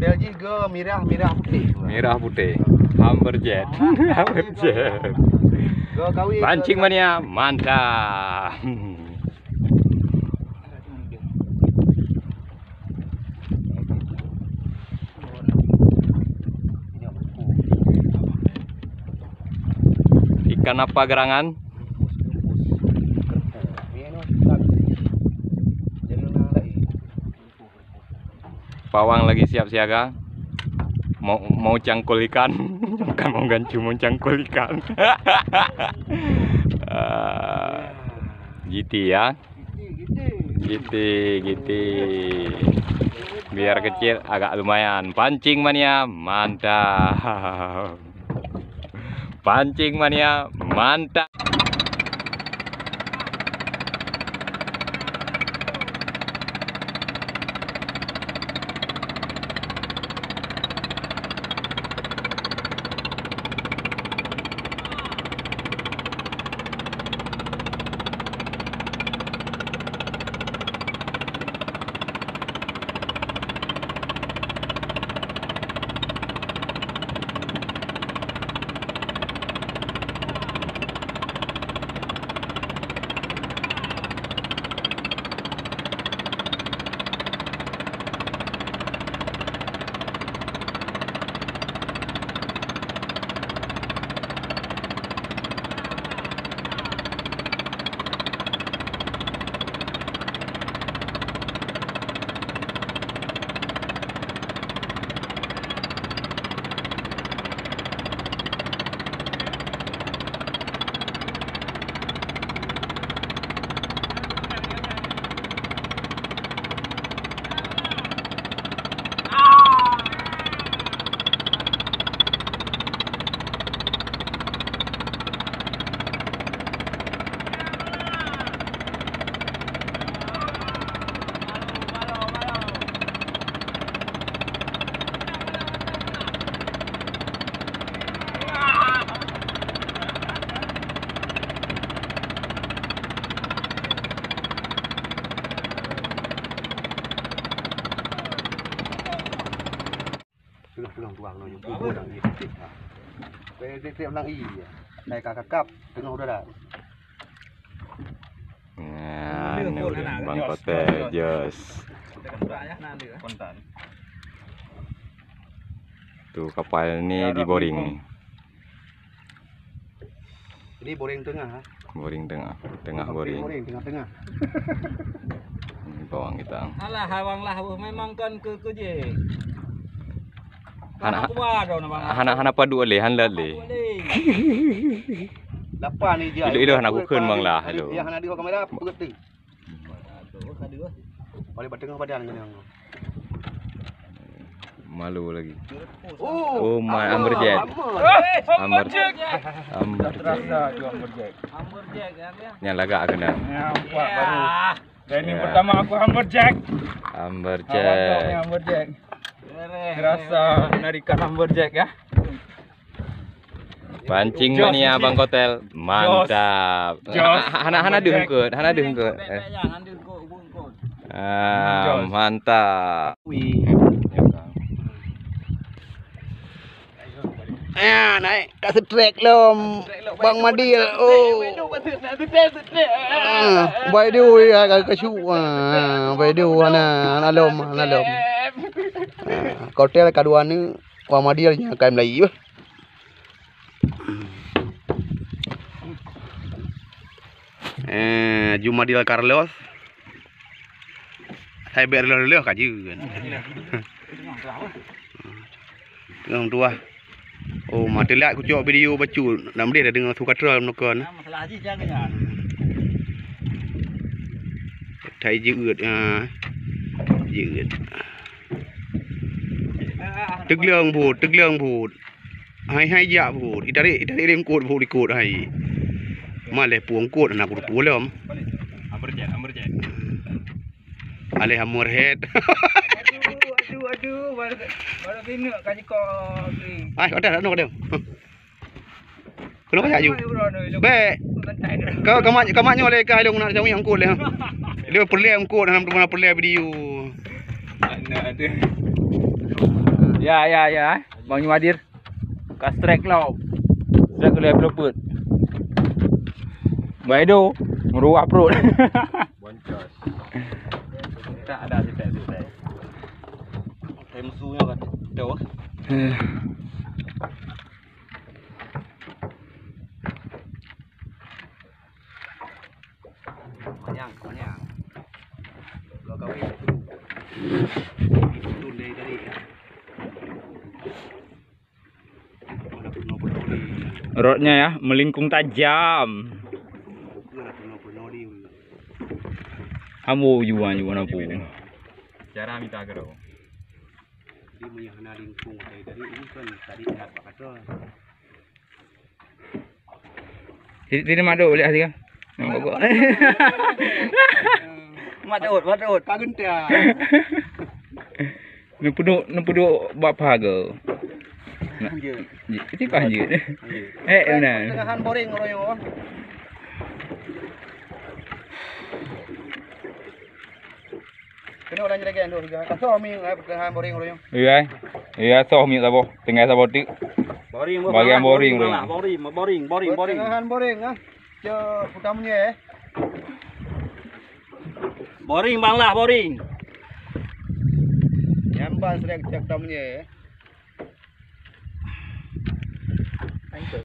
Model juga merah merah putih. Merah putih. Hammerjet. Hammerjet. Pancing mania mantap. Ikan apa gerangan? Pawang lagi siap siaga. Mau mau cangkul ikan, bukan mau gancu mau cangkul ikan. Ah, GT ya, GT GT. Biar kecil agak lumayan. Pancing mania mantap. Pancing mania mantap. Tengah tengah tuang no yung tubo ng iya. Lang iya. Naik tengah udah dah. Nah, ini udah Bang Kote, jos. Tuh kapal ini di boring nih. Ini boring tengah. Boring tengah, tengah boring. Boring tengah-tengah. Ini bawang kita. Alah hawang lah memang kan ke ke Hana hana hana padu le han la le. Lapan ni dia. Ilo-ilo hana kuken bang lah. Hello. Yang hana dia kamera apa betul. Mana tu kadua. Pali batengah padan ni nang. Malu lagi. Oh, oh my Amber Jack. Amber Jack. Amber Jack. Amber Jack. Amber Jack. Yang lagak kena. Yang baru. Ini ya. pertama aku Amber Jack. Amber Jack. Amber Jack. Terasa menarikan hammer jack ya. Pancing Jos, mania. Bang Kotel. Mantap. Hana-hana dengkut, hana dengkut. Bungkut. Ah, mantap. Ah, naik kat setrek lom. Bang Madil. Oh. Ah, Bai dia ya kat kacu. Ah, bai dia ana ana lom, ana lom. கொட்டையால் கடுவான்னு மடியால் டைமில் ஐயோ jum Madila Carlos saya biar lo dulu kaji dengan tua oh mati lihat aku coba video bacu dalam dia ada dengan suka terlalu menukar Thầy dự ượt à, dự ượt Nah, masalah haji jaga ya. Thai jeut ah. Jeut. Tức lương bụt, tức lương bụt. Hai hai dạ bụt. Itari itari rim cột bụt cột hai. Mà le puang cột na bụt puang lom. Amberjet, amberjet. Ale hamur head. Aduh, aduh, aduh. Baru baru bina kaji kau. Ai, ada ada ada. Kenapa ya ju? Be, Lantai dah. kau kamat kamat nyole ka dong nak jamu yang cột le. Dia perle yang nam tu mana perle video. Ada. Ya ya ya. Bang Yuadir. Ka strike law. Strike oleh peluput. Baik do. Meruak perut. Boncos. Tak ada sitek-sitek. Tem musuhnya kan. Tuh. Konyang, konyang. Lo kau ini tu. Tu dari tadi. Ada penuh penuh di. Rodnya ya melingkung tajam. Hamu juan juan apa? Cara minta punya hana lingkung dari tadi ini kan tadi pak kata. Jadi tidak ada boleh hati kan? Nampak kok. Mat ut, mat ut. Kagen dia. Nampu duk nampu duk buat apa ke? Itu je? Anjir. Eh benar. Tengahan boring kalau yang Kena orang lagi ando juga. Kasih mi ngai tengahan boring kalau yang. Iya. Iya soh mi sabo. Tengah sabo tik. Boring, Bagian boring, boring. lah, boring, boring, boring, boring. Tengahan boring ah. Je putamnya eh. Boring bang lah, boring. Nyamban sudah cek putamnya eh. Thank you.